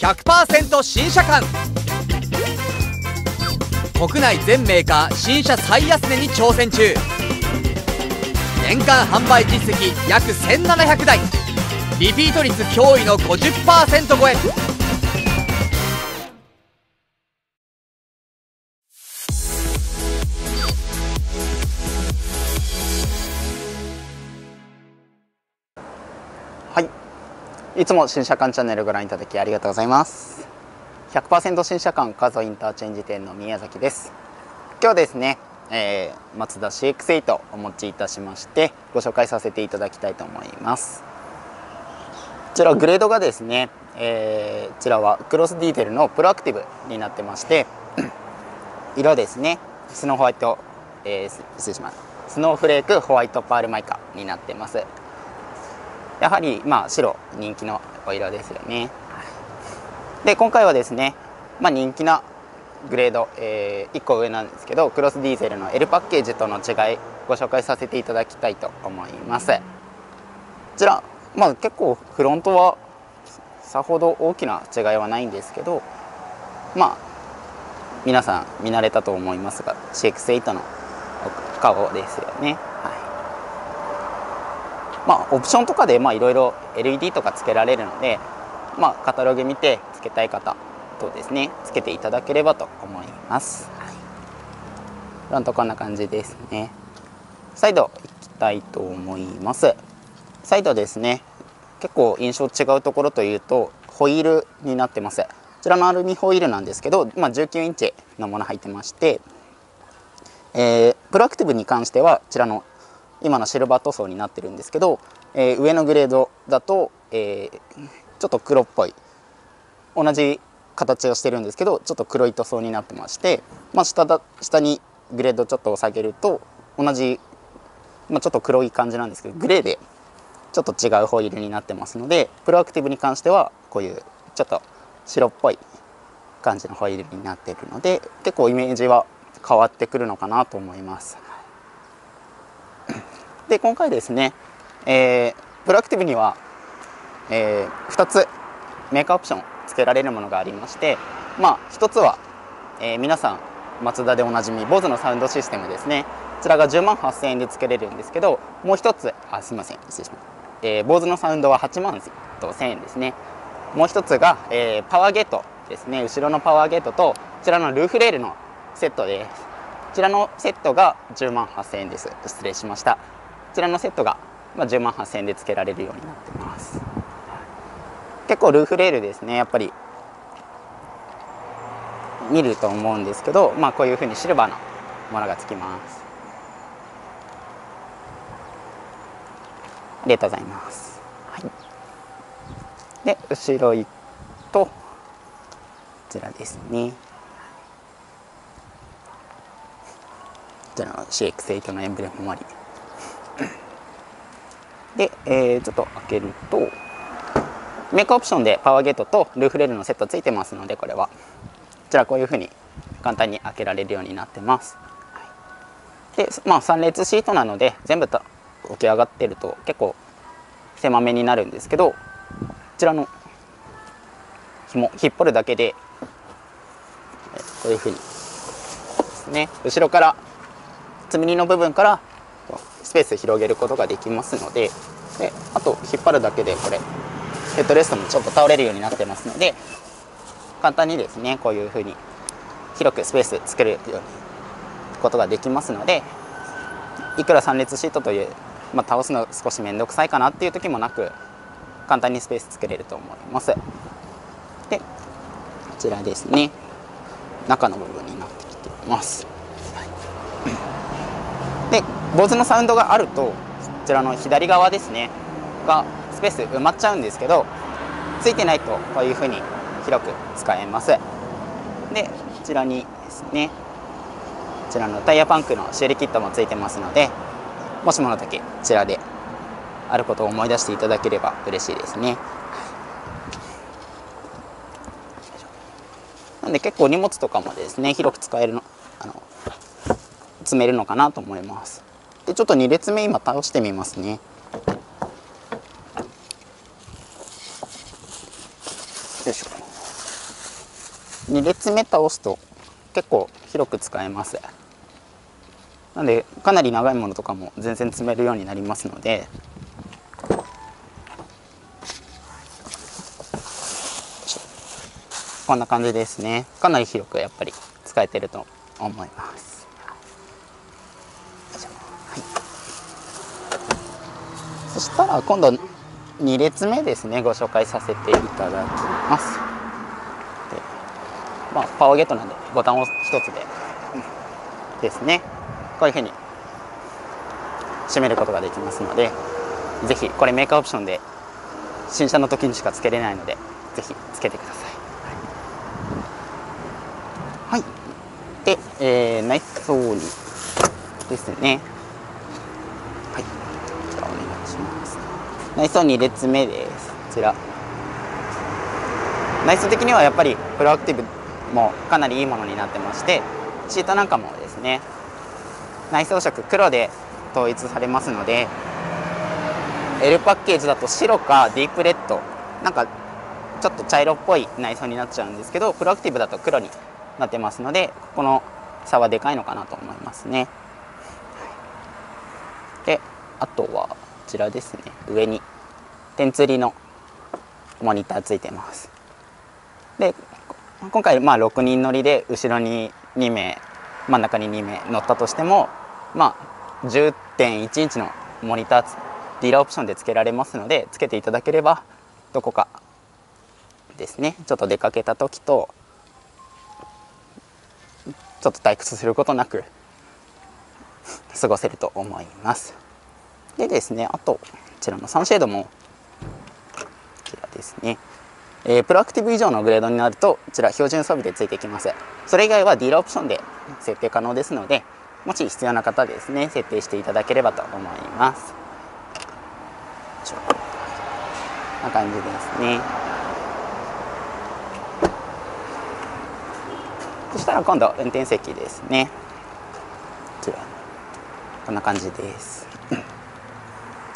100%新車感国内全メーカー新車最安値に挑戦中。年間販売実績約1700台。リピート率驚異の50%超え。いつも新車館チャンネルご覧いただきありがとうございます。100%新車館加須インターチェンジ店の宮崎です。今日ですね、えー、マツダ CX8 お持ちいたしましてご紹介させていただきたいと思います。こちらグレードがですね、えー、こちらはクロスディーゼルのプロアクティブになってまして 色ですねスノーホワイト、えー、失礼します。スノーフレークホワイトパールマイカになってます。やはりまあ白人気のお色ですよね。で今回はですね、まあ、人気なグレード、えー、1個上なんですけどクロスディーゼルの L パッケージとの違いご紹介させていただきたいと思います。こちら、まあ、結構フロントはさほど大きな違いはないんですけどまあ皆さん見慣れたと思いますが CX8 の顔ですよね、はいまあ、オプションとかでいろいろ LED とかつけられるのでまあ、カタログ見てつけたい方とですねつけていただければと思います、はい、フロントこんな感じですね。サイドいきたいと思います。サイドですね結構印象違うところというとホイールになってます。こちらのアルミホイールなんですけど、まあ、19インチのもの入ってまして、えー、プロアクティブに関してはこちらの今のシルバー塗装になってるんですけど、えー、上のグレードだと、えー、ちょっと黒っぽい同じ形をしてるんですけどちょっと黒い塗装になってまして、まあ、下だ下にグレードちょっと下げると同じ、まあ、ちょっと黒い感じなんですけどグレーでちょっと違うホイールになってますのでプロアクティブに関してはこういうちょっと白っぽい感じのホイールになっているので結構イメージは変わってくるのかなと思います。で今回ですね、えー、プロアクティブにはえー、2つメーカーオプションつけられるものがありましてまあ1つは、えー、皆さんマツダでおなじみ BOSE のサウンドシステムですね。こちらが10万8000円でつけれるんですけどもう1つあすいません失礼します、えー、BOSE のサウンドは8万と1000円ですね。もう1つが、えー、パワーゲートですね。後ろのパワーゲートとこちらのルーフレールのセットですちらのセットが10万8000円です。失礼しました。こちらのセットが、10万8000円でつけられるようになってます。結構ルーフレールですね。やっぱり見ると思うんですけどまあこういうふうにシルバーのものがつきます。ありがとうございます、はい、で後ろ行くとこちらですね。ちらの CX8 のエンブレムもあり。で、えー、ちょっと開けるとメイクオプションでパワーゲートとルーフレールのセットついてますのでこれは。こちらこういうふうに簡単に開けられるようになってます、でまあ3列シートなので全部起き上がってると結構狭めになるんですけどこちらの紐引っ張るだけでこういうふうにですね。後ろから積み荷の部分からスペース広げることができますのでであと引っ張るだけでこれヘッドレストもちょっと倒れるようになってますので簡単にですねこういうふうに広くスペース作るようにことができますのでいくら3列シートという、まあ、倒すの少し面倒くさいかなっていう時もなく簡単にスペース作れると思います。でこちらですね。中の部分になってきています、はい、で坊主のサウンドがあるとこちらの左側ですねがスペース埋まっちゃうんですけどついてないとこういうふうに広く使えます。でこちらにですねこちらのタイヤパンクの修理キットもついてますのでもしもの時こちらであることを思い出していただければ嬉しいですね。なんで結構荷物とかもですね広く使えるのあの積めるのかなと思います。でちょっと2列目今倒してみますね。よいしょ。2列目倒すと結構広く使えます。なのでかなり長いものとかも全然積めるようになりますので。こんな感じですね。かなり広くやっぱり使えてると思いますはいしたら今度2列目ですねご紹介させていただきます。でまあパワーゲットなんでボタンを1つでですね。こういうふうに閉めることができますのでぜひこれメーカーオプションで新車の時にしかつけれないのでぜひつけてください。はい。で、えー、内装にですね。内装2列目です。こちら内装的にはやっぱりプロアクティブもかなりいいものになってましてシートなんかもですね内装色黒で統一されますので L パッケージだと白かディープレッドなんかちょっと茶色っぽい内装になっちゃうんですけどプロアクティブだと黒になってますのでここの差はでかいのかなと思いますね。であとはちらですね。上に点釣りのモニターついてます。で今回まあ6人乗りで後ろに2名真ん中に2名乗ったとしてもまあ10.1インチのモニターディーラーオプションで付けられますので付けていただければどこかですね。ちょっと出かけた時とちょっと退屈することなく過ごせると思います。でですねあとこちらのサンシェードもこちらですね。えー、プロアクティブ以上のグレードになるとこちら標準装備でついてきますそれ以外はディーラーオプションで設定可能ですのでもし必要な方ですね設定していただければと思います。こんな感じですね。そしたら今度運転席ですね。こちらこんな感じです。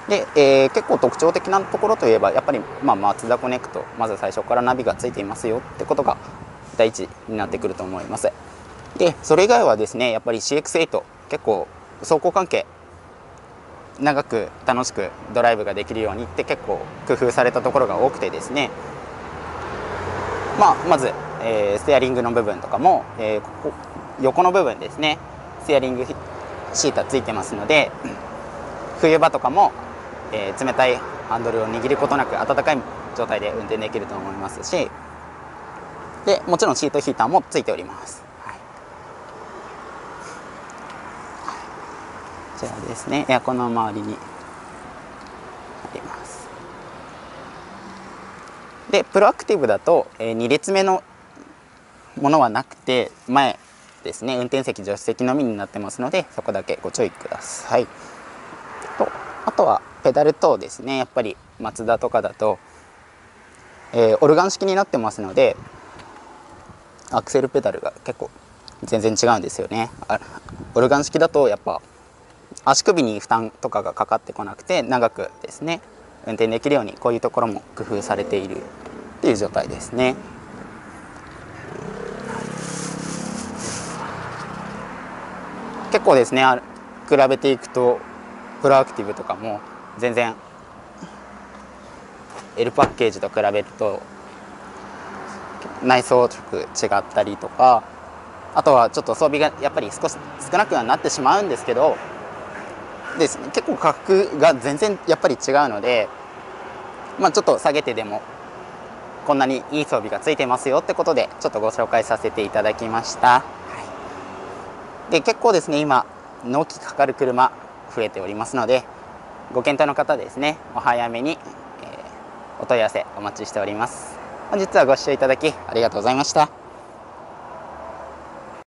で、えー、結構特徴的なところといえばやっぱり、まあ、マツダコネクトまず最初からナビがついていますよってことが第一になってくると思います。でそれ以外はですねやっぱり CX8 結構走行関係長く楽しくドライブができるようにって結構工夫されたところが多くてですね。まあ、まず、えー、ステアリングの部分とかも、えー、ここ横の部分ですね。ステアリングシートついてますので冬場とかも、えー、冷たいハンドルを握ることなく暖かい状態で運転できると思いますしでもちろんシートヒーターもついております、はい、こちらですねエアコンの周りにあります。でプロアクティブだと、えー、2列目のものはなくて前ですね運転席助手席のみになってますのでそこだけご注意ください。とあとはペダル等ですね。やっぱりマツダとかだと、えー、オルガン式になってますのでアクセルペダルが結構全然違うんですよね。オルガン式だとやっぱ足首に負担とかがかかってこなくて長くですね。運転できるようにこういうところも工夫されているっていう状態ですね。結構ですね比べていくとプロアクティブとかも全然 L パッケージと比べると内装色違ったりとかあとはちょっと装備がやっぱり少し少なくはなってしまうんですけどですね、結構価格が全然やっぱり違うので、まあ、ちょっと下げてでもこんなにいい装備がついてますよってことでちょっとご紹介させていただきました、はい、で結構ですね今納期かかる車増えておりますのでご検討の方ですねお早めに、えー、お問い合わせお待ちしております。本日はご視聴いただきありがとうございました。